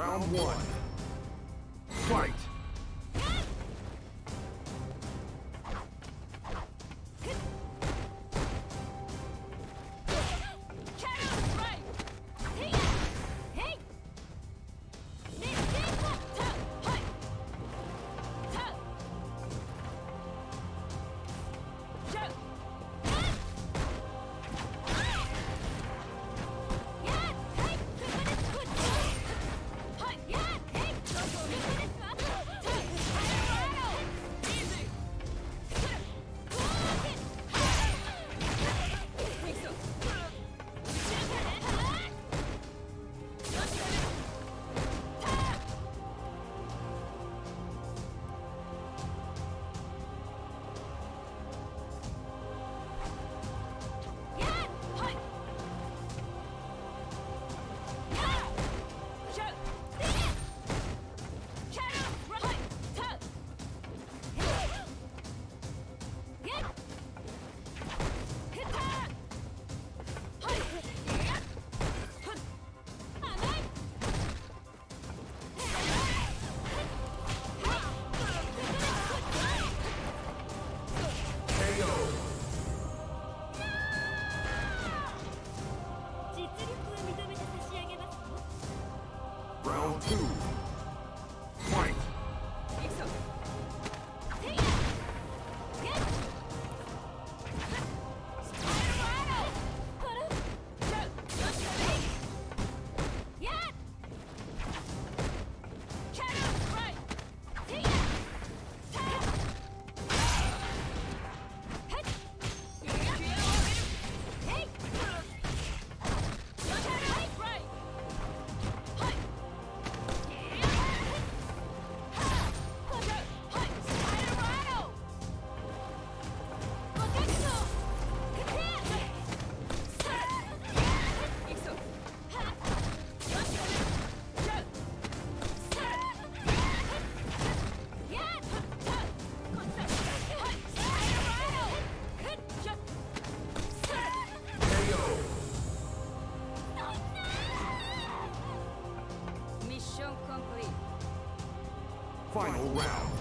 Round one. Fight! Round two. Final round.